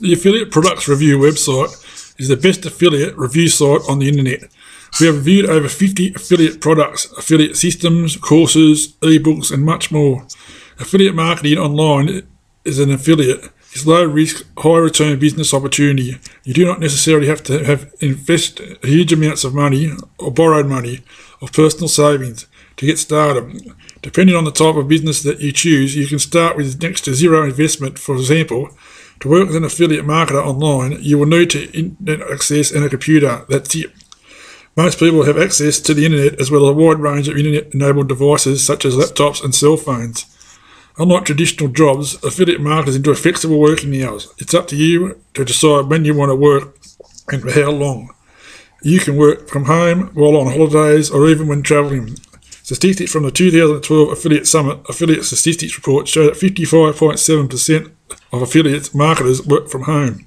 The Affiliate Products Review website is the best affiliate review site on the internet. We have reviewed over 50 affiliate products, affiliate systems, courses, ebooks, and much more. Affiliate marketing online is an affiliate. It's low risk, high return business opportunity. You do not necessarily have to have invest huge amounts of money or borrowed money or personal savings to get started. Depending on the type of business that you choose, you can start with next to zero investment. For example, to work as an affiliate marketer online, you will need to internet access and a computer. That's it. Most people have access to the internet as well as a wide range of internet enabled devices such as laptops and cell phones. Unlike traditional jobs, affiliate marketers enjoy flexible working hours. It's up to you to decide when you want to work and for how long. You can work from home while on holidays or even when travelling. Statistics from the 2012 Affiliate Summit Affiliate Statistics Report show that 55.7% of affiliates marketers work from home.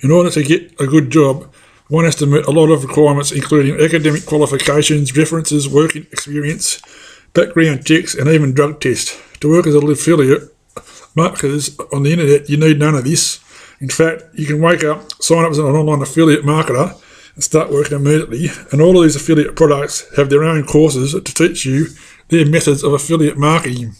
In order to get a good job, one has to meet a lot of requirements, including academic qualifications, references, working experience, background checks, and even drug tests. To work as an affiliate marketers on the internet, you need none of this. In fact, you can wake up, sign up as an online affiliate marketer, and start working immediately. And all of these affiliate products have their own courses to teach you their methods of affiliate marketing.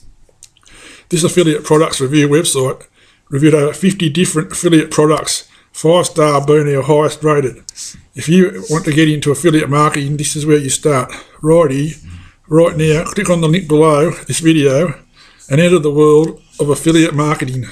This affiliate products review website reviewed over 50 different affiliate products, five star being our highest rated. If you want to get into affiliate marketing, this is where you start. Righty, right now, click on the link below this video and enter the world of affiliate marketing.